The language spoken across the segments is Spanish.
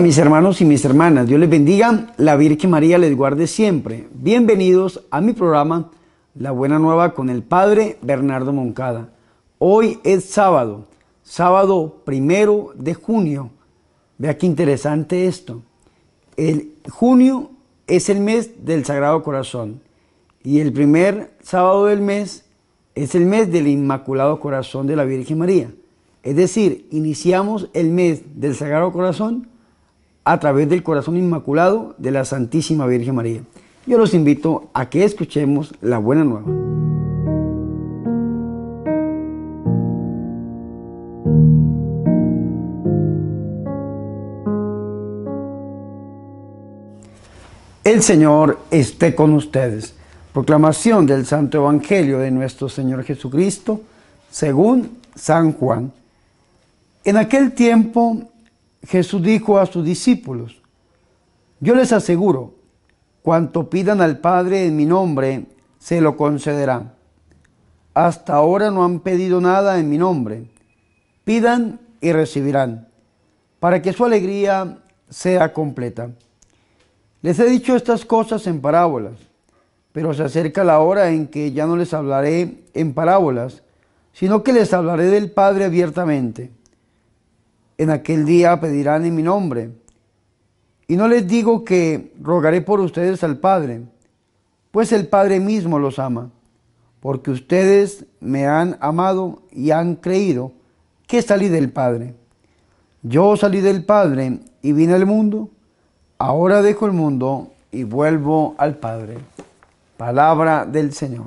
Mis hermanos y mis hermanas, Dios les bendiga, la Virgen María les guarde siempre. Bienvenidos a mi programa La Buena Nueva con el Padre Bernardo Moncada. Hoy es sábado, sábado primero de junio. Vea qué interesante esto. El junio es el mes del Sagrado Corazón y el primer sábado del mes es el mes del Inmaculado Corazón de la Virgen María. Es decir, iniciamos el mes del Sagrado Corazón a través del corazón inmaculado de la Santísima Virgen María. Yo los invito a que escuchemos la buena nueva. El Señor esté con ustedes. Proclamación del Santo Evangelio de nuestro Señor Jesucristo, según San Juan. En aquel tiempo Jesús dijo a sus discípulos, yo les aseguro, cuanto pidan al Padre en mi nombre, se lo concederá. Hasta ahora no han pedido nada en mi nombre. Pidan y recibirán, para que su alegría sea completa. Les he dicho estas cosas en parábolas, pero se acerca la hora en que ya no les hablaré en parábolas, sino que les hablaré del Padre abiertamente. En aquel día pedirán en mi nombre. Y no les digo que rogaré por ustedes al Padre, pues el Padre mismo los ama, porque ustedes me han amado y han creído que salí del Padre. Yo salí del Padre y vine al mundo, ahora dejo el mundo y vuelvo al Padre. Palabra del Señor.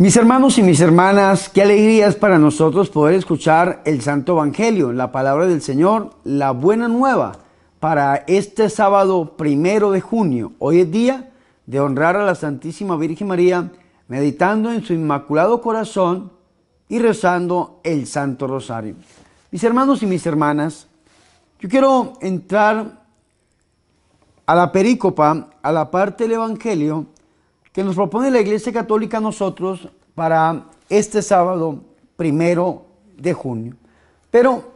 Mis hermanos y mis hermanas, qué alegría es para nosotros poder escuchar el Santo Evangelio, la palabra del Señor, la buena nueva para este sábado primero de junio. Hoy es día de honrar a la Santísima Virgen María, meditando en su inmaculado corazón y rezando el Santo Rosario. Mis hermanos y mis hermanas, yo quiero entrar a la perícopa, a la parte del Evangelio, que nos propone la Iglesia Católica a nosotros para este sábado primero de junio. Pero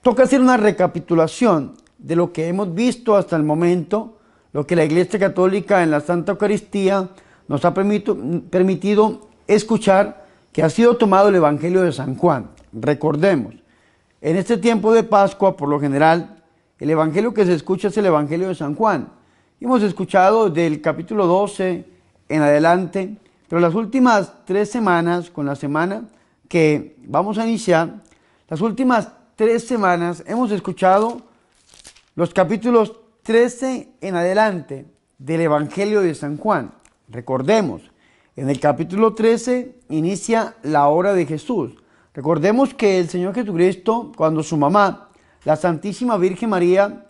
toca hacer una recapitulación de lo que hemos visto hasta el momento, lo que la Iglesia Católica en la Santa Eucaristía nos ha permitido escuchar, que ha sido tomado el Evangelio de San Juan. Recordemos, en este tiempo de Pascua, por lo general, el Evangelio que se escucha es el Evangelio de San Juan. Hemos escuchado del capítulo 12 en adelante, pero las últimas tres semanas, con la semana que vamos a iniciar, las últimas tres semanas hemos escuchado los capítulos 13 en adelante del Evangelio de San Juan. Recordemos, en el capítulo 13 inicia la hora de Jesús. Recordemos que el Señor Jesucristo, cuando su mamá, la Santísima Virgen María,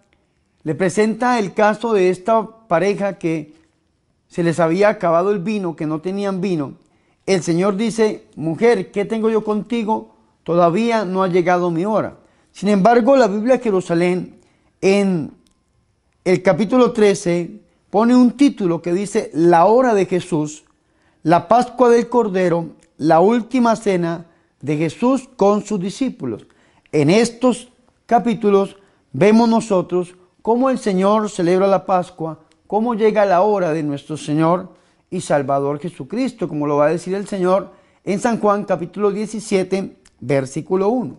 le presenta el caso de esta pareja que se les había acabado el vino, que no tenían vino, el Señor dice, mujer, ¿qué tengo yo contigo? Todavía no ha llegado mi hora. Sin embargo, la Biblia de Jerusalén, en el capítulo 13, pone un título que dice, la hora de Jesús, la Pascua del Cordero, la última cena de Jesús con sus discípulos. En estos capítulos vemos nosotros cómo el Señor celebra la Pascua, cómo llega la hora de nuestro Señor y Salvador Jesucristo, como lo va a decir el Señor en San Juan capítulo 17, versículo 1.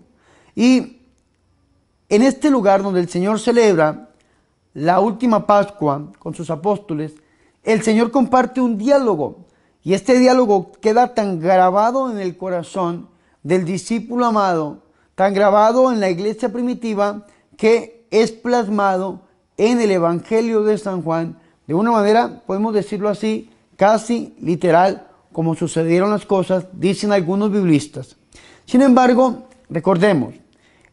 Y en este lugar donde el Señor celebra la última Pascua con sus apóstoles, el Señor comparte un diálogo y este diálogo queda tan grabado en el corazón del discípulo amado, tan grabado en la iglesia primitiva, que es plasmado en el Evangelio de San Juan, de una manera, podemos decirlo así, casi literal, como sucedieron las cosas, dicen algunos biblistas. Sin embargo, recordemos,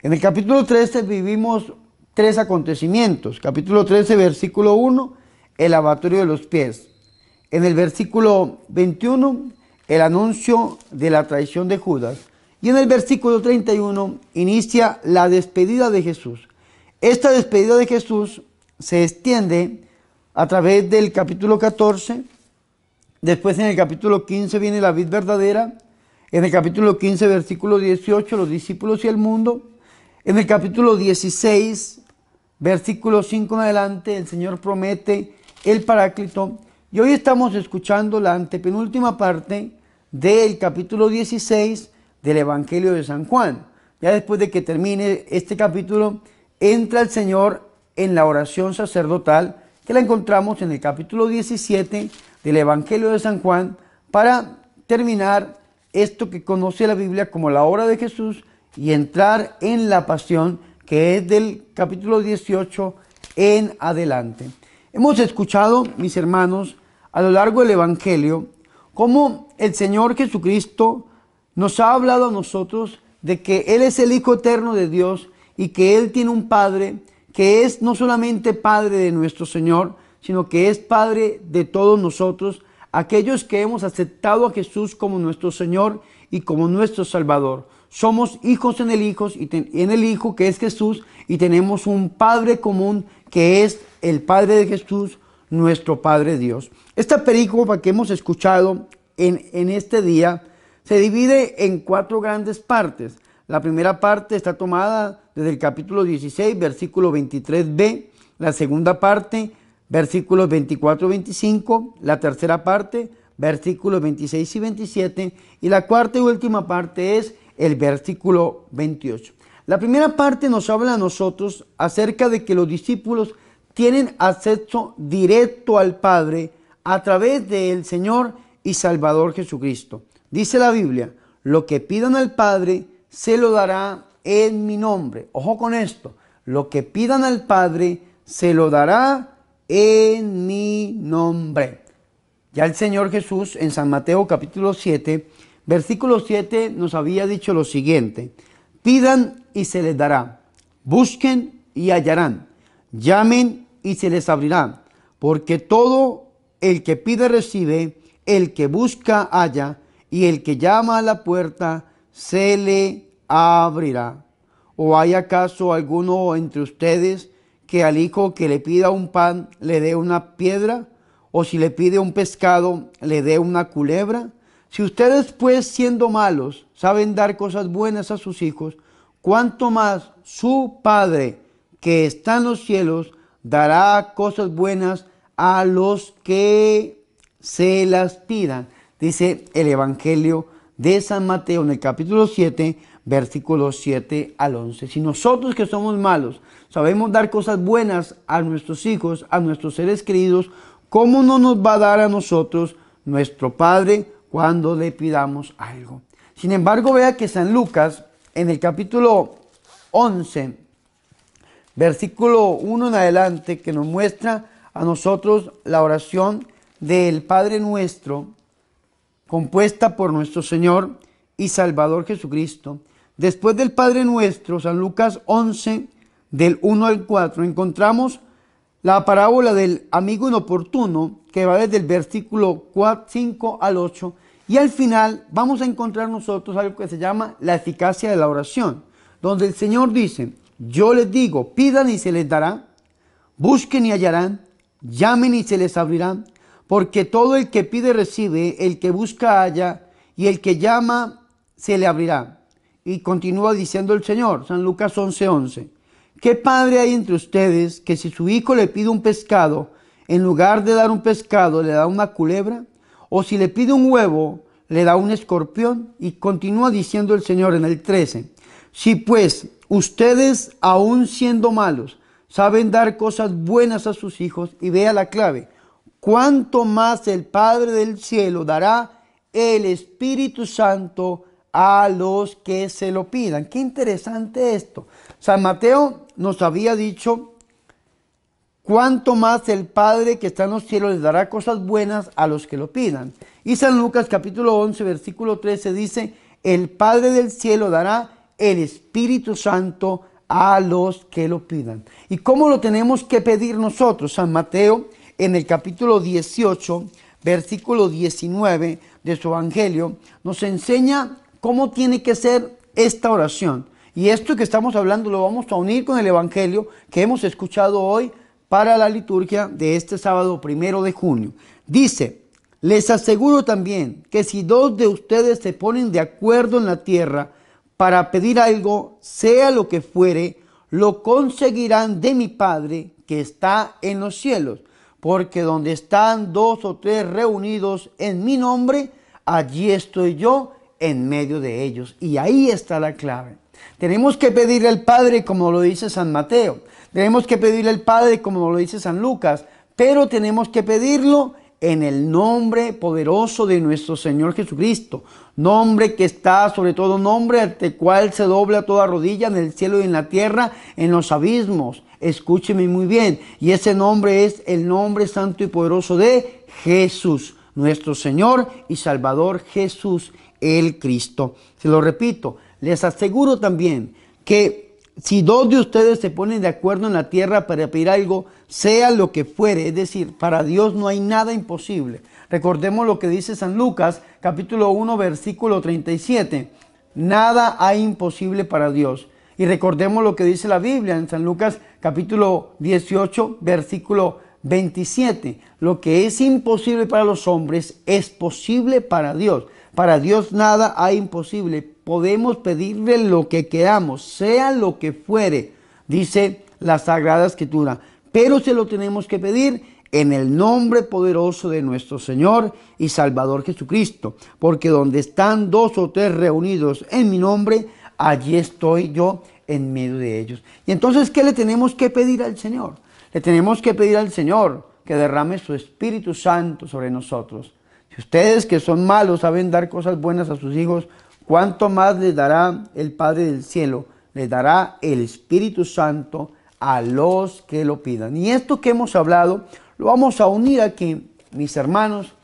en el capítulo 13 vivimos tres acontecimientos. Capítulo 13, versículo 1, el lavatorio de los pies. En el versículo 21, el anuncio de la traición de Judas. Y en el versículo 31 inicia la despedida de Jesús. Esta despedida de Jesús se extiende a través del capítulo 14. Después en el capítulo 15 viene la vid verdadera. En el capítulo 15, versículo 18, los discípulos y el mundo. En el capítulo 16, versículo 5 en adelante, el Señor promete el Paráclito. Y hoy estamos escuchando la antepenúltima parte del capítulo 16 del Evangelio de San Juan. Ya después de que termine este capítulo, entra el Señor en la oración sacerdotal que la encontramos en el capítulo 17 del Evangelio de San Juan para terminar esto que conoce la Biblia como la hora de Jesús y entrar en la pasión que es del capítulo 18 en adelante. Hemos escuchado, mis hermanos, a lo largo del Evangelio, cómo el Señor Jesucristo nos ha hablado a nosotros de que Él es el Hijo eterno de Dios y que Él tiene un Padre que es no solamente Padre de nuestro Señor, sino que es Padre de todos nosotros, aquellos que hemos aceptado a Jesús como nuestro Señor y como nuestro Salvador. Somos hijos en el Hijo y en el Hijo que es Jesús y tenemos un Padre común que es el Padre de Jesús, nuestro Padre Dios. Esta película que hemos escuchado en, en este día se divide en cuatro grandes partes. La primera parte está tomada desde el capítulo 16, versículo 23b. La segunda parte, versículos 24-25. La tercera parte, versículos 26 y 27. Y la cuarta y última parte es el versículo 28. La primera parte nos habla a nosotros acerca de que los discípulos tienen acceso directo al Padre a través del Señor y Salvador Jesucristo. Dice la Biblia, lo que pidan al Padre se lo dará en mi nombre. Ojo con esto, lo que pidan al Padre se lo dará en mi nombre. Ya el Señor Jesús en San Mateo capítulo 7, versículo 7 nos había dicho lo siguiente, pidan y se les dará, busquen y hallarán, llamen y se les abrirá, porque todo el que pide recibe, el que busca halla, y el que llama a la puerta se le abrirá. ¿O hay acaso alguno entre ustedes que al hijo que le pida un pan le dé una piedra? ¿O si le pide un pescado le dé una culebra? Si ustedes pues siendo malos saben dar cosas buenas a sus hijos, ¿cuánto más su Padre que está en los cielos dará cosas buenas a los que se las pidan? dice el Evangelio de San Mateo en el capítulo 7, versículos 7 al 11. Si nosotros que somos malos sabemos dar cosas buenas a nuestros hijos, a nuestros seres queridos, ¿cómo no nos va a dar a nosotros nuestro Padre cuando le pidamos algo? Sin embargo, vea que San Lucas en el capítulo 11, versículo 1 en adelante, que nos muestra a nosotros la oración del Padre nuestro, compuesta por nuestro Señor y Salvador Jesucristo. Después del Padre Nuestro, San Lucas 11, del 1 al 4, encontramos la parábola del amigo inoportuno, que va desde el versículo 5 al 8, y al final vamos a encontrar nosotros algo que se llama la eficacia de la oración, donde el Señor dice, yo les digo, pidan y se les dará, busquen y hallarán, llamen y se les abrirán porque todo el que pide recibe, el que busca halla, y el que llama se le abrirá. Y continúa diciendo el Señor, San Lucas 11:11, 11, ¿qué padre hay entre ustedes que si su hijo le pide un pescado, en lugar de dar un pescado le da una culebra? ¿O si le pide un huevo, le da un escorpión? Y continúa diciendo el Señor en el 13, si pues ustedes, aun siendo malos, saben dar cosas buenas a sus hijos, y vea la clave, cuánto más el Padre del cielo dará el Espíritu Santo a los que se lo pidan. Qué interesante esto. San Mateo nos había dicho, cuánto más el Padre que está en los cielos les dará cosas buenas a los que lo pidan. Y San Lucas capítulo 11, versículo 13 dice, el Padre del cielo dará el Espíritu Santo a los que lo pidan. ¿Y cómo lo tenemos que pedir nosotros? San Mateo en el capítulo 18, versículo 19 de su Evangelio, nos enseña cómo tiene que ser esta oración. Y esto que estamos hablando lo vamos a unir con el Evangelio que hemos escuchado hoy para la liturgia de este sábado primero de junio. Dice, les aseguro también que si dos de ustedes se ponen de acuerdo en la tierra para pedir algo, sea lo que fuere, lo conseguirán de mi Padre que está en los cielos. Porque donde están dos o tres reunidos en mi nombre, allí estoy yo en medio de ellos. Y ahí está la clave. Tenemos que pedirle al Padre como lo dice San Mateo. Tenemos que pedirle al Padre como lo dice San Lucas. Pero tenemos que pedirlo en el nombre poderoso de nuestro Señor Jesucristo. Nombre que está sobre todo nombre ante cual se dobla toda rodilla en el cielo y en la tierra, en los abismos. Escúcheme muy bien. Y ese nombre es el nombre santo y poderoso de Jesús, nuestro Señor y Salvador Jesús el Cristo. Se lo repito, les aseguro también que si dos de ustedes se ponen de acuerdo en la tierra para pedir algo, sea lo que fuere, es decir, para Dios no hay nada imposible. Recordemos lo que dice San Lucas, capítulo 1, versículo 37. Nada hay imposible para Dios. Y recordemos lo que dice la Biblia en San Lucas, capítulo 18, versículo 27. Lo que es imposible para los hombres es posible para Dios. Para Dios nada hay imposible. Podemos pedirle lo que queramos, sea lo que fuere, dice la Sagrada Escritura. Pero se lo tenemos que pedir en el nombre poderoso de nuestro Señor y Salvador Jesucristo. Porque donde están dos o tres reunidos en mi nombre, allí estoy yo en medio de ellos. Y entonces, ¿qué le tenemos que pedir al Señor? Le tenemos que pedir al Señor que derrame su Espíritu Santo sobre nosotros ustedes que son malos saben dar cosas buenas a sus hijos, ¿cuánto más les dará el Padre del cielo? Les dará el Espíritu Santo a los que lo pidan. Y esto que hemos hablado lo vamos a unir aquí, mis hermanos,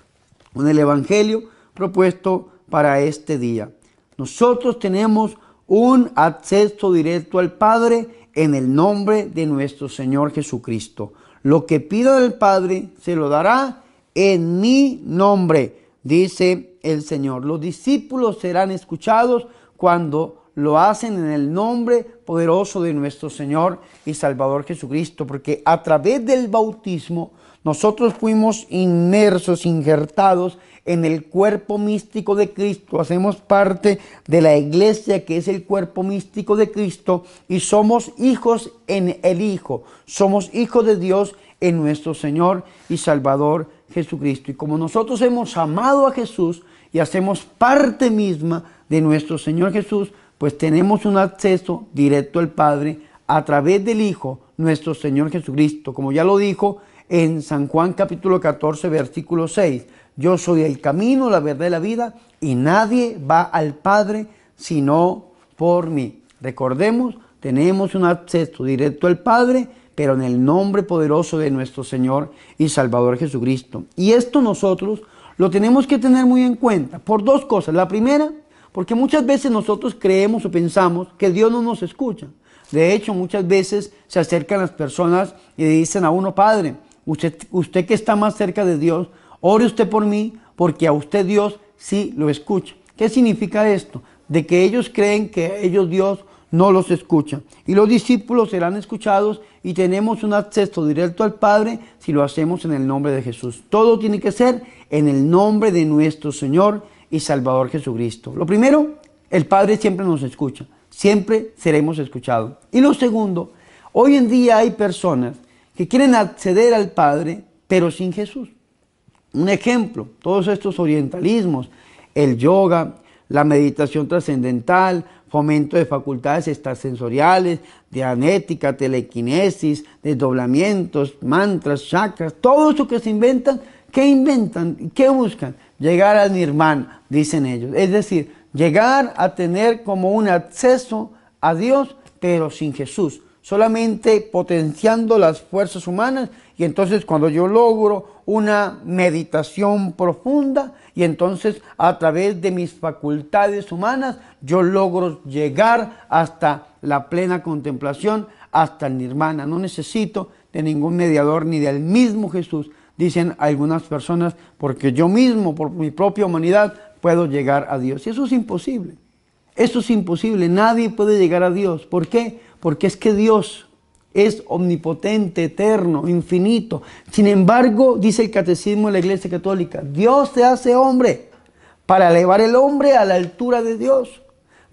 con el Evangelio propuesto para este día. Nosotros tenemos un acceso directo al Padre en el nombre de nuestro Señor Jesucristo. Lo que pida del Padre se lo dará en mi nombre, dice el Señor. Los discípulos serán escuchados cuando lo hacen en el nombre poderoso de nuestro Señor y Salvador Jesucristo, porque a través del bautismo nosotros fuimos inmersos, injertados en el cuerpo místico de Cristo, hacemos parte de la iglesia que es el cuerpo místico de Cristo y somos hijos en el Hijo, somos hijos de Dios en nuestro Señor y Salvador Jesucristo. Y como nosotros hemos amado a Jesús y hacemos parte misma de nuestro Señor Jesús, pues tenemos un acceso directo al Padre a través del Hijo, nuestro Señor Jesucristo. Como ya lo dijo en San Juan capítulo 14, versículo 6. Yo soy el camino, la verdad y la vida, y nadie va al Padre sino por mí. Recordemos, tenemos un acceso directo al Padre pero en el nombre poderoso de nuestro Señor y Salvador Jesucristo. Y esto nosotros lo tenemos que tener muy en cuenta por dos cosas. La primera, porque muchas veces nosotros creemos o pensamos que Dios no nos escucha. De hecho, muchas veces se acercan las personas y dicen a uno, Padre, usted, usted que está más cerca de Dios, ore usted por mí, porque a usted Dios sí lo escucha. ¿Qué significa esto? De que ellos creen que ellos Dios no los escucha. Y los discípulos serán escuchados y tenemos un acceso directo al Padre si lo hacemos en el nombre de Jesús. Todo tiene que ser en el nombre de nuestro Señor y Salvador Jesucristo. Lo primero, el Padre siempre nos escucha, siempre seremos escuchados. Y lo segundo, hoy en día hay personas que quieren acceder al Padre, pero sin Jesús. Un ejemplo, todos estos orientalismos, el yoga, la meditación trascendental, fomento de facultades extrasensoriales, dianética, telequinesis, desdoblamientos, mantras, chakras, todo eso que se inventan, ¿qué inventan? ¿Qué buscan? Llegar al nirvana, dicen ellos. Es decir, llegar a tener como un acceso a Dios, pero sin Jesús, solamente potenciando las fuerzas humanas y entonces cuando yo logro una meditación profunda y entonces a través de mis facultades humanas yo logro llegar hasta la plena contemplación, hasta el nirvana. No necesito de ningún mediador ni del mismo Jesús, dicen algunas personas, porque yo mismo, por mi propia humanidad, puedo llegar a Dios. Y eso es imposible. Eso es imposible. Nadie puede llegar a Dios. ¿Por qué? Porque es que Dios es omnipotente, eterno, infinito. Sin embargo, dice el catecismo de la Iglesia Católica, Dios se hace hombre para elevar el hombre a la altura de Dios,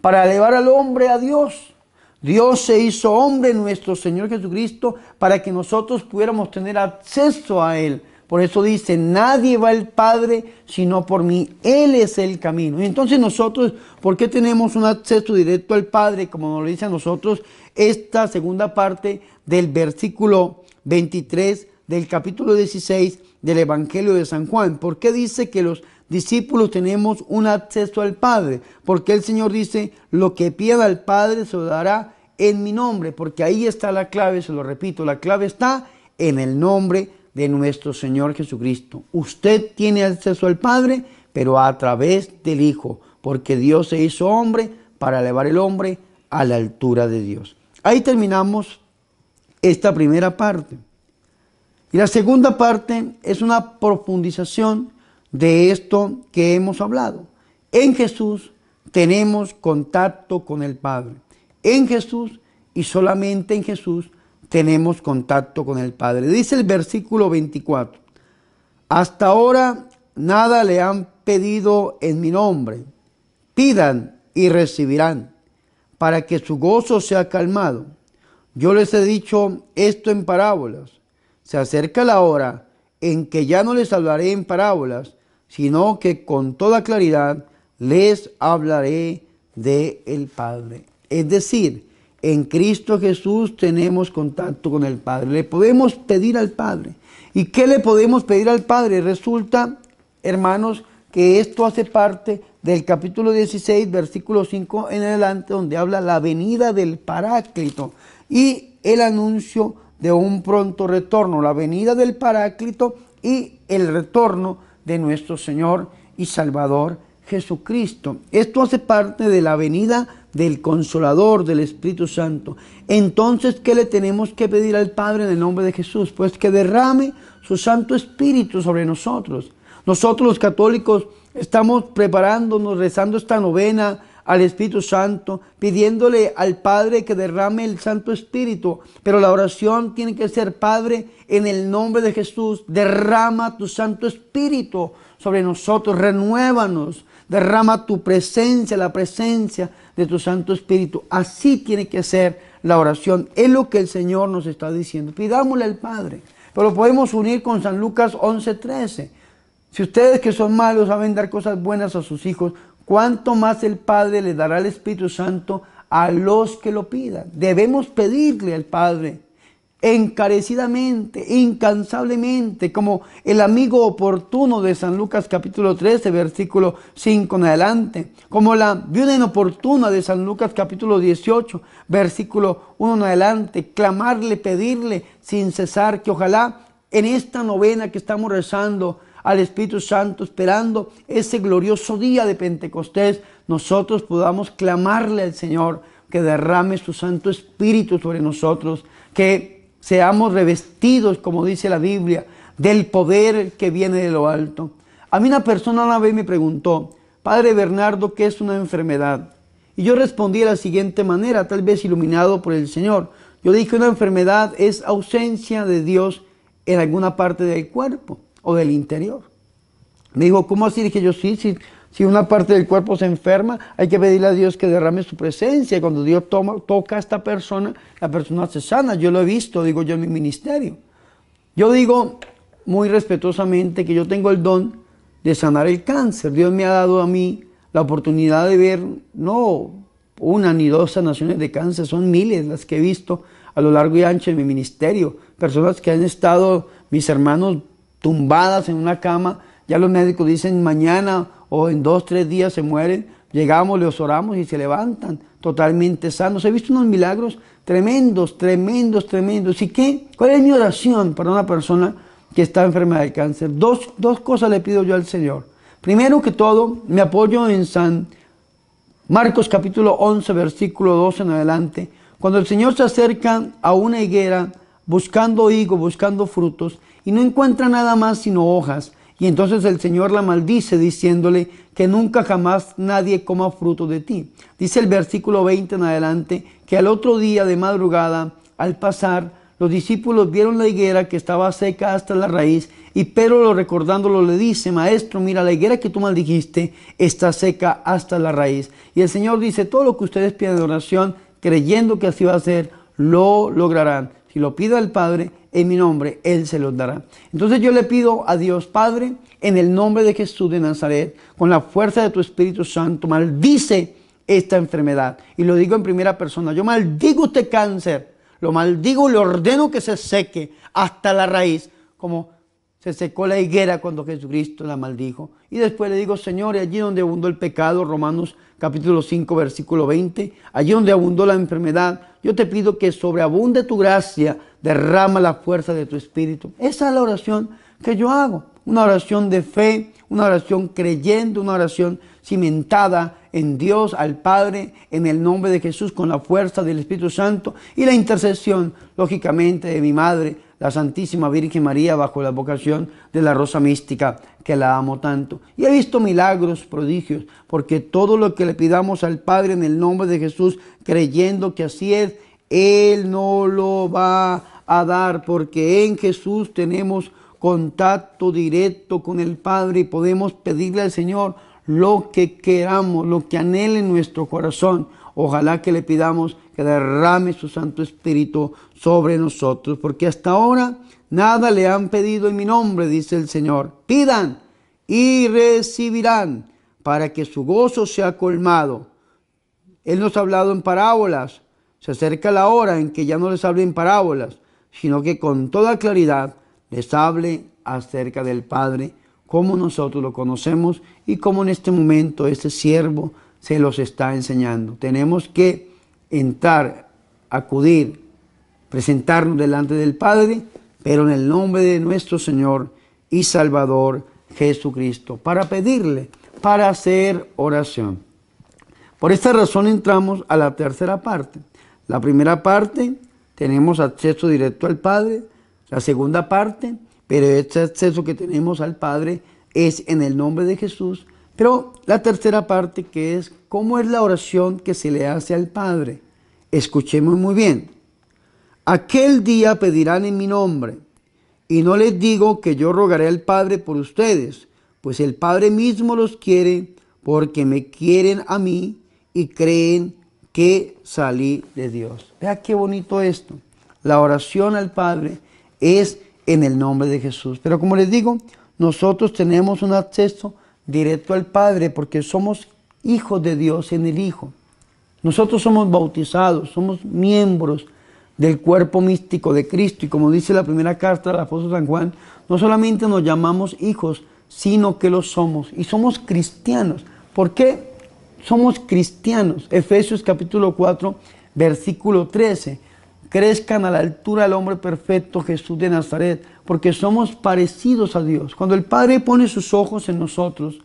para elevar al hombre a Dios. Dios se hizo hombre, nuestro Señor Jesucristo, para que nosotros pudiéramos tener acceso a Él. Por eso dice, nadie va al Padre sino por mí. Él es el camino. Y entonces nosotros, ¿por qué tenemos un acceso directo al Padre? Como nos lo dice a nosotros esta segunda parte del versículo 23 del capítulo 16 del Evangelio de San Juan. ¿Por qué dice que los discípulos tenemos un acceso al Padre? Porque el Señor dice, lo que pida al Padre se lo dará en mi nombre, porque ahí está la clave, se lo repito, la clave está en el nombre de nuestro Señor Jesucristo. Usted tiene acceso al Padre, pero a través del Hijo, porque Dios se hizo hombre para elevar el hombre a la altura de Dios. Ahí terminamos esta primera parte. Y la segunda parte es una profundización de esto que hemos hablado. En Jesús tenemos contacto con el Padre. En Jesús y solamente en Jesús tenemos contacto con el Padre. Dice el versículo 24, hasta ahora nada le han pedido en mi nombre. Pidan y recibirán, para que su gozo sea calmado. Yo les he dicho esto en parábolas. Se acerca la hora en que ya no les hablaré en parábolas, sino que con toda claridad les hablaré de el Padre. Es decir, en Cristo Jesús tenemos contacto con el Padre. Le podemos pedir al Padre. ¿Y qué le podemos pedir al Padre? Resulta, hermanos, que esto hace parte del capítulo 16, versículo 5 en adelante, donde habla la venida del Paráclito y el anuncio de un pronto retorno, la venida del Paráclito y el retorno de nuestro Señor y Salvador Jesucristo. Esto hace parte de la venida del Consolador, del Espíritu Santo. Entonces, ¿qué le tenemos que pedir al Padre en el nombre de Jesús? Pues que derrame su Santo Espíritu sobre nosotros. Nosotros los católicos estamos preparándonos, rezando esta novena al Espíritu Santo, pidiéndole al Padre que derrame el Santo Espíritu. Pero la oración tiene que ser, Padre, en el nombre de Jesús, derrama tu Santo Espíritu sobre nosotros, renuévanos, derrama tu presencia, la presencia de tu Santo Espíritu. Así tiene que ser la oración. Es lo que el Señor nos está diciendo. Pidámosle al Padre. Pero lo podemos unir con San Lucas 11:13. Si ustedes que son malos saben dar cosas buenas a sus hijos, ¿cuánto más el Padre le dará el Espíritu Santo a los que lo pidan? Debemos pedirle al Padre encarecidamente, incansablemente, como el amigo oportuno de San Lucas capítulo 13, versículo 5 en adelante, como la viuda inoportuna de San Lucas capítulo 18, versículo 1 en adelante, clamarle, pedirle sin cesar que ojalá en esta novena que estamos rezando al Espíritu Santo, esperando ese glorioso día de Pentecostés, nosotros podamos clamarle al Señor que derrame su Santo Espíritu sobre nosotros, que seamos revestidos, como dice la Biblia, del poder que viene de lo alto. A mí una persona una vez me preguntó, Padre Bernardo, ¿qué es una enfermedad? Y yo respondí de la siguiente manera, tal vez iluminado por el Señor. Yo dije, una enfermedad es ausencia de Dios en alguna parte del cuerpo o del interior. Me dijo, ¿cómo así? Dije yo, sí, sí, si una parte del cuerpo se enferma, hay que pedirle a Dios que derrame su presencia. Cuando Dios toma, toca a esta persona, la persona se sana. Yo lo he visto, digo yo en mi ministerio. Yo digo muy respetuosamente que yo tengo el don de sanar el cáncer. Dios me ha dado a mí la oportunidad de ver, no una ni dos sanaciones de cáncer, son miles las que he visto a lo largo y ancho de mi ministerio. Personas que han estado, mis hermanos, tumbadas en una cama. Ya los médicos dicen mañana o en dos, tres días se mueren, llegamos, les oramos y se levantan totalmente sanos. He visto unos milagros tremendos, tremendos, tremendos. ¿Y qué? ¿Cuál es mi oración para una persona que está enferma de cáncer? Dos, dos cosas le pido yo al Señor. Primero que todo, me apoyo en San Marcos capítulo 11, versículo 12 en adelante. Cuando el Señor se acerca a una higuera buscando higo, buscando frutos, y no encuentra nada más sino hojas, y entonces el Señor la maldice diciéndole que nunca jamás nadie coma fruto de ti. Dice el versículo 20 en adelante que al otro día de madrugada al pasar, los discípulos vieron la higuera que estaba seca hasta la raíz y Pedro recordándolo le dice, maestro, mira, la higuera que tú maldijiste está seca hasta la raíz. Y el Señor dice, todo lo que ustedes piden de oración, creyendo que así va a ser, lo lograrán. Si lo pido al Padre en mi nombre, Él se los dará. Entonces yo le pido a Dios Padre, en el nombre de Jesús de Nazaret, con la fuerza de tu Espíritu Santo, maldice esta enfermedad. Y lo digo en primera persona, yo maldigo este cáncer, lo maldigo y le ordeno que se seque hasta la raíz, como se secó la higuera cuando Jesucristo la maldijo. Y después le digo, Señor, allí donde abundó el pecado, Romanos capítulo 5, versículo 20, allí donde abundó la enfermedad, yo te pido que sobreabunde tu gracia, derrama la fuerza de tu espíritu. Esa es la oración que yo hago, una oración de fe, una oración creyendo, una oración cimentada en Dios, al Padre, en el nombre de Jesús, con la fuerza del Espíritu Santo y la intercesión, lógicamente, de mi Madre, la Santísima Virgen María, bajo la vocación de la Rosa Mística, que la amo tanto. Y he visto milagros, prodigios, porque todo lo que le pidamos al Padre en el nombre de Jesús, creyendo que así es, Él no lo va a dar, porque en Jesús tenemos contacto directo con el Padre y podemos pedirle al Señor lo que queramos, lo que anhele nuestro corazón. Ojalá que le pidamos que derrame su Santo Espíritu sobre nosotros, porque hasta ahora nada le han pedido en mi nombre, dice el Señor. Pidan y recibirán para que su gozo sea colmado. Él nos ha hablado en parábolas. Se acerca la hora en que ya no les hable en parábolas, sino que con toda claridad les hable acerca del Padre, como nosotros lo conocemos y como en este momento este siervo se los está enseñando. Tenemos que entrar, acudir, presentarnos delante del Padre, pero en el nombre de nuestro Señor y Salvador Jesucristo, para pedirle, para hacer oración. Por esta razón entramos a la tercera parte. La primera parte tenemos acceso directo al Padre, la segunda parte, pero este acceso que tenemos al Padre es en el nombre de Jesús. Pero la tercera parte que es cómo es la oración que se le hace al Padre. Escuchemos muy bien. Aquel día pedirán en mi nombre, y no les digo que yo rogaré al Padre por ustedes, pues el Padre mismo los quiere, porque me quieren a mí y creen que salí de Dios. Vea qué bonito esto. La oración al Padre es en el nombre de Jesús. Pero como les digo, nosotros tenemos un acceso directo al Padre porque somos hijos de Dios en el Hijo. Nosotros somos bautizados, somos miembros del cuerpo místico de Cristo. Y como dice la primera carta del apóstol San Juan, no solamente nos llamamos hijos, sino que lo somos. Y somos cristianos. ¿Por qué somos cristianos? Efesios capítulo 4, versículo 13 crezcan a la altura del hombre perfecto Jesús de Nazaret, porque somos parecidos a Dios. Cuando el Padre pone sus ojos en nosotros,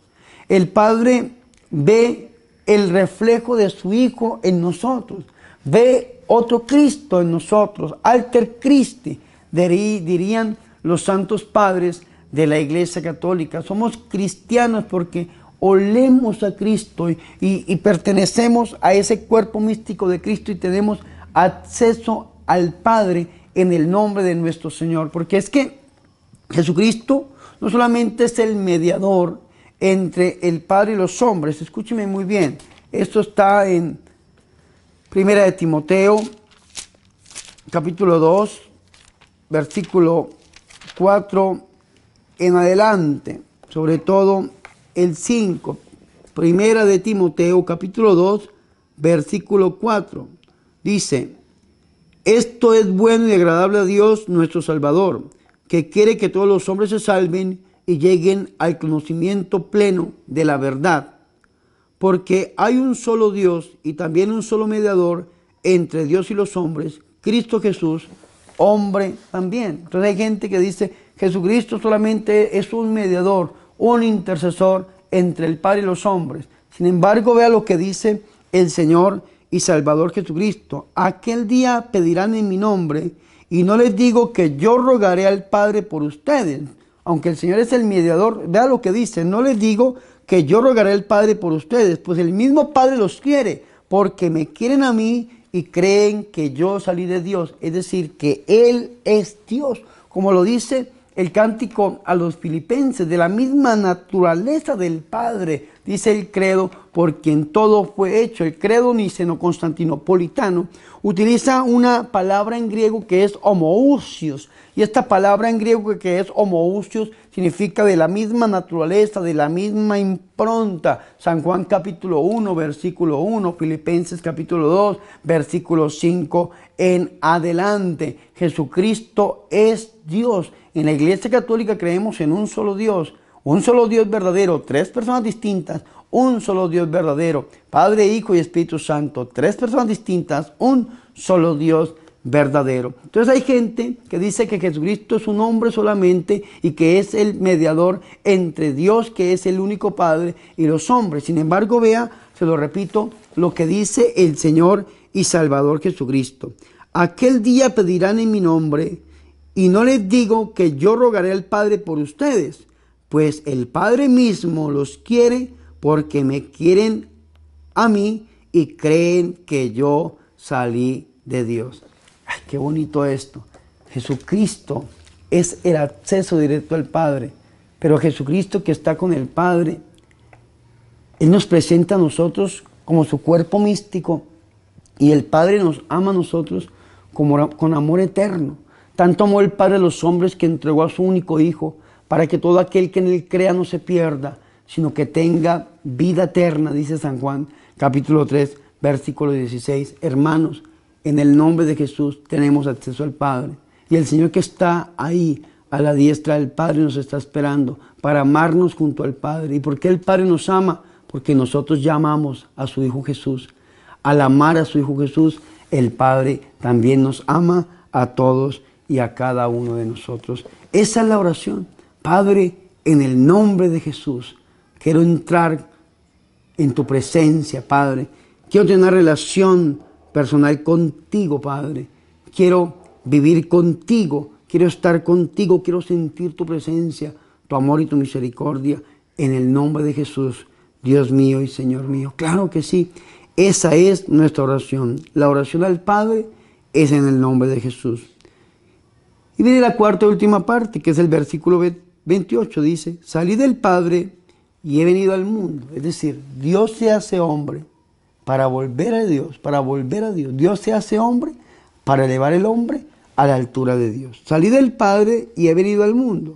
el Padre ve el reflejo de su Hijo en nosotros, ve otro Cristo en nosotros, alter Christi, dirían los santos padres de la Iglesia Católica. Somos cristianos porque olemos a Cristo y, y pertenecemos a ese cuerpo místico de Cristo y tenemos acceso al Padre en el nombre de nuestro Señor. Porque es que Jesucristo no solamente es el mediador entre el Padre y los hombres, escúcheme muy bien, esto está en Primera de Timoteo, capítulo 2, versículo 4 en adelante, sobre todo el 5. Primera de Timoteo, capítulo 2, versículo 4. Dice, esto es bueno y agradable a Dios nuestro Salvador, que quiere que todos los hombres se salven y lleguen al conocimiento pleno de la verdad. Porque hay un solo Dios y también un solo mediador entre Dios y los hombres, Cristo Jesús, hombre también. Entonces hay gente que dice, Jesucristo solamente es un mediador, un intercesor entre el Padre y los hombres. Sin embargo, vea lo que dice el Señor y Salvador Jesucristo. Aquel día pedirán en mi nombre y no les digo que yo rogaré al Padre por ustedes, aunque el Señor es el mediador. Vea lo que dice, no les digo que yo rogaré al Padre por ustedes, pues el mismo Padre los quiere, porque me quieren a mí y creen que yo salí de Dios, es decir, que Él es Dios, como lo dice el cántico a los filipenses, de la misma naturaleza del Padre, dice el credo, por quien todo fue hecho. El credo niceno-constantinopolitano utiliza una palabra en griego que es homoousios, y esta palabra en griego que es homoousios significa de la misma naturaleza, de la misma impronta. San Juan capítulo 1, versículo 1, Filipenses capítulo 2, versículo 5 en adelante. Jesucristo es Dios. En la Iglesia Católica creemos en un solo Dios, un solo Dios verdadero, tres personas distintas, un solo Dios verdadero, Padre, Hijo y Espíritu Santo, tres personas distintas, un solo Dios verdadero. Entonces hay gente que dice que Jesucristo es un hombre solamente y que es el mediador entre Dios, que es el único Padre, y los hombres. Sin embargo, vea, se lo repito, lo que dice el Señor y Salvador Jesucristo. Aquel día pedirán en mi nombre, y no les digo que yo rogaré al Padre por ustedes, pues el Padre mismo los quiere porque me quieren a mí y creen que yo salí de Dios. Ay, qué bonito esto. Jesucristo es el acceso directo al Padre. Pero Jesucristo que está con el Padre, Él nos presenta a nosotros como su cuerpo místico y el Padre nos ama a nosotros como, con amor eterno. Tanto amó el Padre a los hombres que entregó a su único Hijo para que todo aquel que en Él crea no se pierda, sino que tenga vida eterna, dice San Juan capítulo 3, versículo 16. Hermanos, en el nombre de Jesús tenemos acceso al Padre. Y el Señor que está ahí a la diestra del Padre nos está esperando para amarnos junto al Padre. ¿Y por qué el Padre nos ama? Porque nosotros llamamos a su Hijo Jesús. Al amar a su Hijo Jesús, el Padre también nos ama a todos y a cada uno de nosotros. Esa es la oración. Padre, en el nombre de Jesús, quiero entrar en tu presencia, Padre. Quiero tener una relación personal contigo, Padre. Quiero vivir contigo, quiero estar contigo, quiero sentir tu presencia, tu amor y tu misericordia en el nombre de Jesús, Dios mío y Señor mío. Claro que sí, esa es nuestra oración. La oración al Padre es en el nombre de Jesús. Y viene la cuarta y última parte, que es el versículo 28, dice, salí del Padre y he venido al mundo. Es decir, Dios se hace hombre para volver a Dios, para volver a Dios. Dios se hace hombre para elevar el hombre a la altura de Dios. Salí del Padre y he venido al mundo.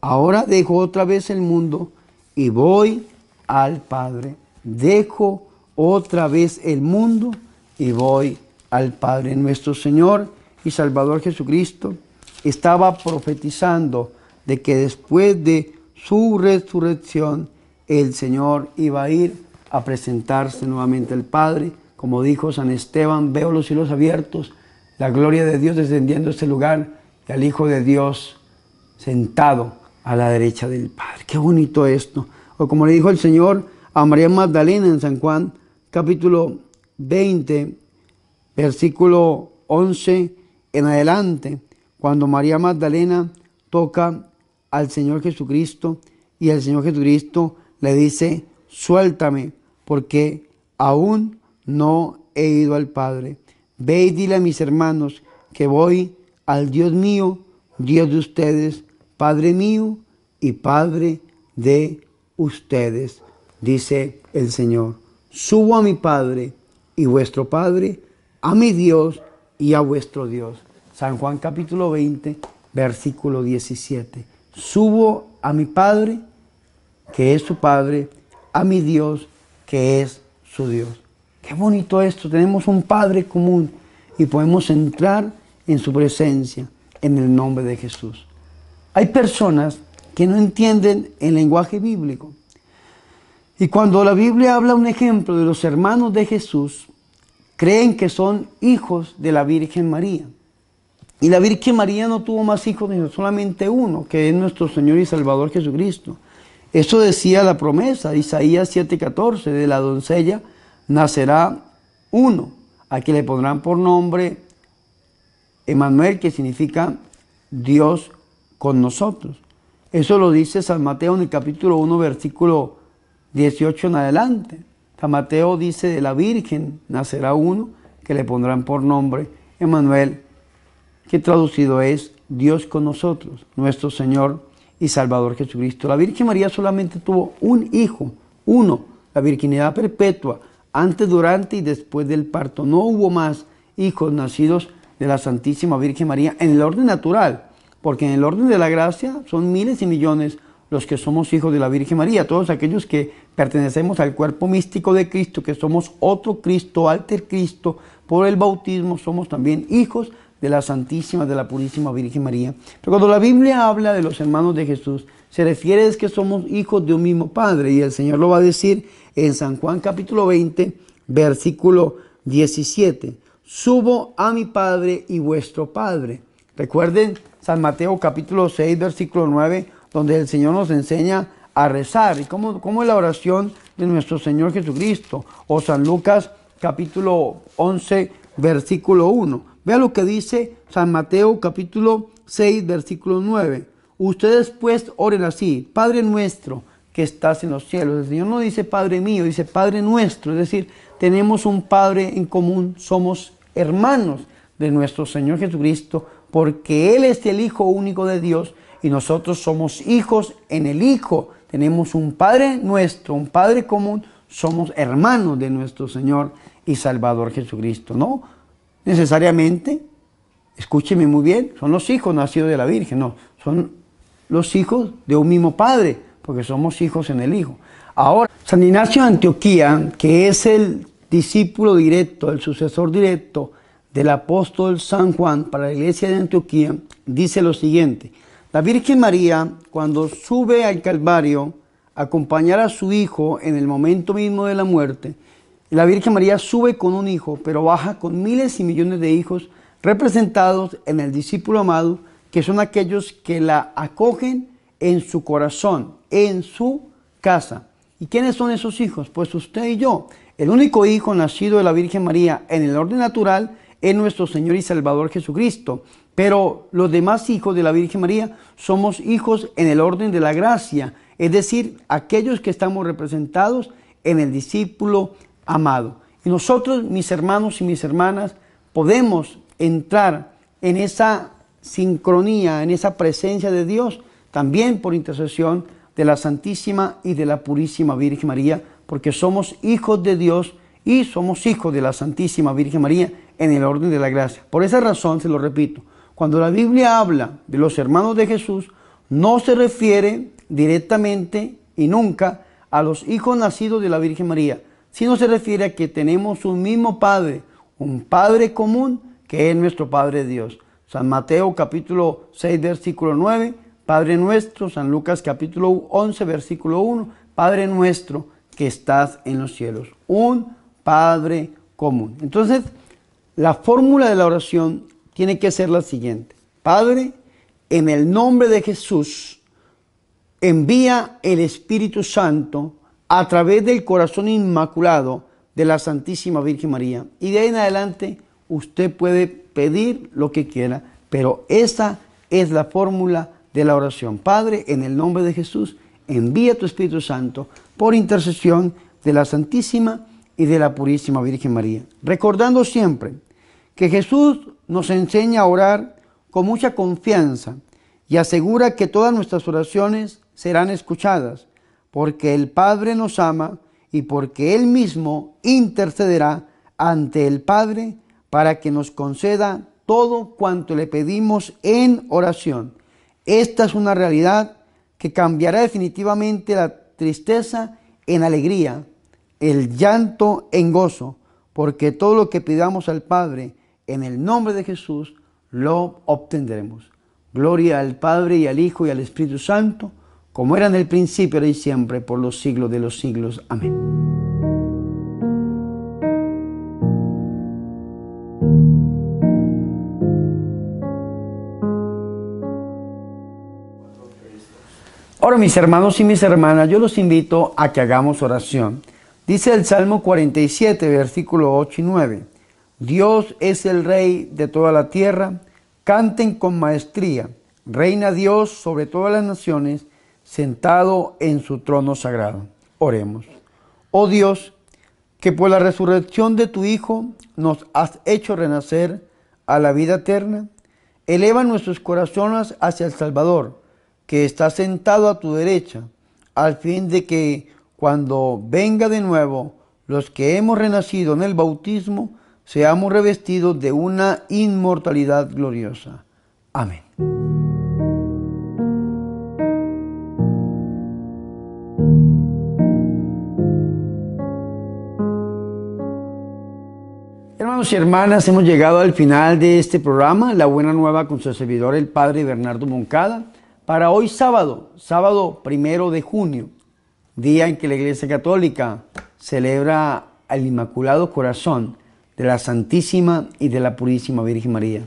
Ahora dejo otra vez el mundo y voy al Padre. Dejo otra vez el mundo y voy al Padre. Nuestro Señor y Salvador Jesucristo estaba profetizando de que después de su resurrección el Señor iba a ir a presentarse nuevamente al Padre. Como dijo San Esteban, veo los cielos abiertos, la gloria de Dios descendiendo a este lugar y al Hijo de Dios sentado a la derecha del Padre. Qué bonito esto. O como le dijo el Señor a María Magdalena en San Juan, capítulo 20, versículo 11 en adelante, cuando María Magdalena toca al Señor Jesucristo y el Señor Jesucristo le dice, suéltame, porque aún no he ido al Padre. Ve y dile a mis hermanos que voy al Dios mío, Dios de ustedes, Padre mío y Padre de ustedes, dice el Señor. Subo a mi Padre y vuestro Padre, a mi Dios y a vuestro Dios. San Juan capítulo 20, versículo 17. Subo a mi Padre, que es su Padre, a mi Dios, que es su Dios. Qué bonito esto, tenemos un Padre común y podemos entrar en su presencia en el nombre de Jesús. Hay personas que no entienden el lenguaje bíblico. Y cuando la Biblia habla un ejemplo de los hermanos de Jesús, creen que son hijos de la Virgen María. Y la Virgen María no tuvo más hijos, sino solamente uno, que es nuestro Señor y Salvador Jesucristo. Eso decía la promesa, Isaías 7:14, de la doncella nacerá uno, a quien le pondrán por nombre Emanuel, que significa Dios con nosotros. Eso lo dice San Mateo en el capítulo 1, versículo 18 en adelante. San Mateo dice de la Virgen nacerá uno, que le pondrán por nombre Emmanuel, que traducido es Dios con nosotros, nuestro Señor y Salvador Jesucristo. La Virgen María solamente tuvo un hijo, uno, la virginidad perpetua, antes, durante y después del parto. No hubo más hijos nacidos de la Santísima Virgen María en el orden natural, porque en el orden de la gracia son miles y millones los que somos hijos de la Virgen María, todos aquellos que pertenecemos al cuerpo místico de Cristo, que somos otro Cristo, alter Cristo, por el bautismo somos también hijos de la Santísima, de la Purísima Virgen María. Pero cuando la Biblia habla de los hermanos de Jesús, se refiere es que somos hijos de un mismo Padre, y el Señor lo va a decir en San Juan capítulo 20, versículo 17. Subo a mi Padre y vuestro Padre. Recuerden San Mateo capítulo 6, versículo 9, donde el Señor nos enseña a rezar y cómo, cómo es la oración de nuestro Señor Jesucristo. O San Lucas capítulo 11, versículo 1. Vea lo que dice San Mateo capítulo 6, versículo 9. Ustedes pues oren así, Padre nuestro que estás en los cielos. El Señor no dice Padre mío, dice Padre nuestro. Es decir, tenemos un Padre en común, somos hermanos de nuestro Señor Jesucristo, porque Él es el Hijo único de Dios y nosotros somos hijos en el Hijo. Tenemos un Padre nuestro, un Padre común, somos hermanos de nuestro Señor y Salvador Jesucristo. No necesariamente, escúcheme muy bien, son los hijos nacidos de la Virgen, no, son los hijos de un mismo Padre, porque somos hijos en el Hijo. Ahora, San Ignacio de Antioquía, que es el discípulo directo, el sucesor directo del apóstol San Juan para la iglesia de Antioquía, dice lo siguiente. La Virgen María, cuando sube al Calvario acompañar a su hijo en el momento mismo de la muerte, la Virgen María sube con un hijo, pero baja con miles y millones de hijos representados en el discípulo amado, que son aquellos que la acogen en su corazón, en su casa. ¿Y quiénes son esos hijos? Pues usted y yo. El único hijo nacido de la Virgen María en el orden natural es nuestro Señor y Salvador Jesucristo. Pero los demás hijos de la Virgen María somos hijos en el orden de la gracia, es decir, aquellos que estamos representados en el discípulo amado. Y nosotros, mis hermanos y mis hermanas, podemos entrar en esa sincronía, en esa presencia de Dios, también por intercesión de la Santísima y de la Purísima Virgen María, porque somos hijos de Dios y somos hijos de la Santísima Virgen María en el orden de la gracia. Por esa razón, se lo repito, cuando la Biblia habla de los hermanos de Jesús, no se refiere directamente y nunca a los hijos nacidos de la Virgen María, sino se refiere a que tenemos un mismo Padre, un Padre común que es nuestro Padre Dios. San Mateo capítulo 6 versículo 9, Padre nuestro, San Lucas capítulo 11 versículo 1, Padre nuestro que estás en los cielos. Un Padre común. Entonces, la fórmula de la oración tiene que ser la siguiente. Padre, en el nombre de Jesús, envía el Espíritu Santo a través del corazón inmaculado de la Santísima Virgen María. Y de ahí en adelante usted puede pedir lo que quiera, pero esa es la fórmula de la oración. Padre, en el nombre de Jesús, envía tu Espíritu Santo por intercesión de la Santísima y de la Purísima Virgen María. Recordando siempre que Jesús nos enseña a orar con mucha confianza y asegura que todas nuestras oraciones serán escuchadas, porque el Padre nos ama y porque Él mismo intercederá ante el Padre para que nos conceda todo cuanto le pedimos en oración. Esta es una realidad que cambiará definitivamente la tristeza en alegría, el llanto en gozo, porque todo lo que pidamos al Padre en el nombre de Jesús, lo obtendremos. Gloria al Padre y al Hijo y al Espíritu Santo, como era en el principio, y siempre, por los siglos de los siglos. Amén. Ahora, mis hermanos y mis hermanas, yo los invito a que hagamos oración. Dice el Salmo 47, versículo 8 y 9. Dios es el Rey de toda la tierra, canten con maestría, reina Dios sobre todas las naciones, sentado en su trono sagrado. Oremos. Oh Dios, que por la resurrección de tu Hijo nos has hecho renacer a la vida eterna. Eleva nuestros corazones hacia el Salvador, que está sentado a tu derecha, al fin de que cuando venga de nuevo los que hemos renacido en el bautismo, seamos revestidos de una inmortalidad gloriosa. Amén. Hermanas, hemos llegado al final de este programa, La Buena Nueva con su servidor, el Padre Bernardo Moncada, para hoy sábado, sábado primero de junio, día en que la Iglesia Católica celebra al Inmaculado Corazón de la Santísima y de la Purísima Virgen María.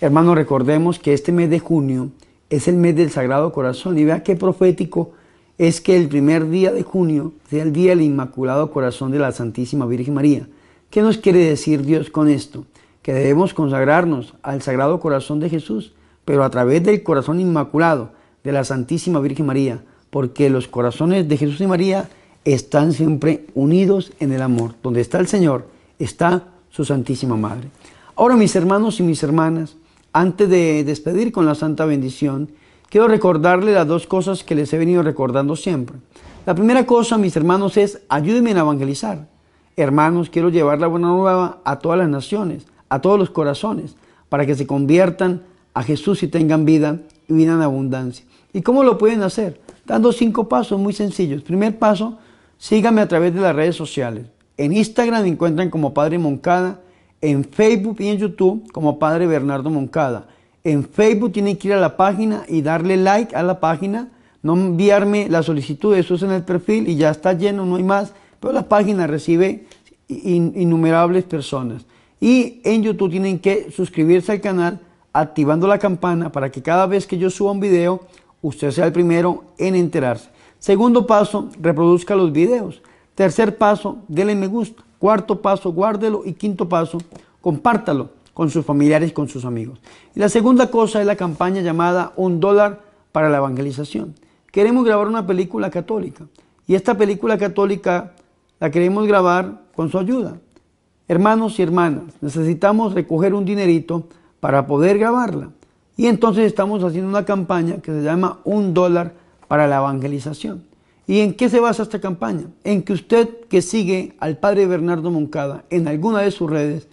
Hermanos, recordemos que este mes de junio es el mes del Sagrado Corazón y vea qué profético es que el primer día de junio sea el día del Inmaculado Corazón de la Santísima Virgen María. ¿Qué nos quiere decir Dios con esto? Que debemos consagrarnos al Sagrado Corazón de Jesús, pero a través del corazón inmaculado de la Santísima Virgen María, porque los corazones de Jesús y María están siempre unidos en el amor. Donde está el Señor, está su Santísima Madre. Ahora, mis hermanos y mis hermanas, antes de despedir con la Santa Bendición, quiero recordarles las dos cosas que les he venido recordando siempre. La primera cosa, mis hermanos, es ayúdenme a evangelizar. Hermanos, quiero llevar la buena nueva a todas las naciones, a todos los corazones, para que se conviertan a Jesús y tengan vida y vida en abundancia. ¿Y cómo lo pueden hacer? Dando cinco pasos muy sencillos. Primer paso, síganme a través de las redes sociales. En Instagram me encuentran como Padre Moncada, en Facebook y en YouTube como Padre Bernardo Moncada. En Facebook tienen que ir a la página y darle like a la página, no enviarme la solicitud, eso es en el perfil y ya está lleno, no hay más, pero la página recibe innumerables personas. Y en YouTube tienen que suscribirse al canal activando la campana para que cada vez que yo suba un video, usted sea el primero en enterarse. Segundo paso, reproduzca los videos. Tercer paso, déle me gusta. Cuarto paso, guárdelo. Y quinto paso, compártalo con sus familiares y con sus amigos. Y la segunda cosa es la campaña llamada Un dólar para la evangelización. Queremos grabar una película católica. Y esta película católica la queremos grabar con su ayuda. Hermanos y hermanas, necesitamos recoger un dinerito para poder grabarla. Y entonces estamos haciendo una campaña que se llama Un dólar para la evangelización. ¿Y en qué se basa esta campaña? En que usted que sigue al padre Bernardo Moncada en alguna de sus redes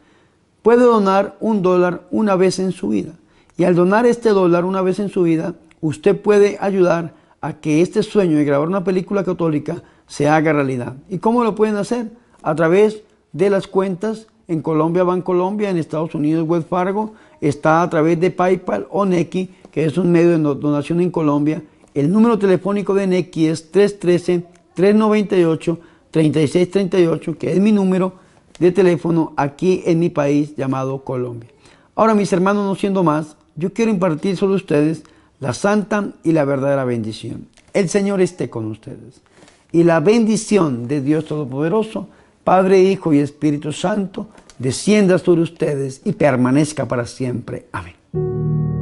puede donar un dólar una vez en su vida. Y al donar este dólar una vez en su vida, usted puede ayudar a que este sueño de grabar una película católica se haga realidad. ¿Y cómo lo pueden hacer? A través de las cuentas en Colombia Colombia, en Estados Unidos Wells Fargo, está a través de PayPal o Nequi, que es un medio de donación en Colombia, el número telefónico de Nequi es 313-398-3638, que es mi número de teléfono aquí en mi país llamado Colombia. Ahora, mis hermanos, no siendo más, yo quiero impartir sobre ustedes la santa y la verdadera bendición. El Señor esté con ustedes. Y la bendición de Dios Todopoderoso, Padre, Hijo y Espíritu Santo, descienda sobre ustedes y permanezca para siempre. Amén.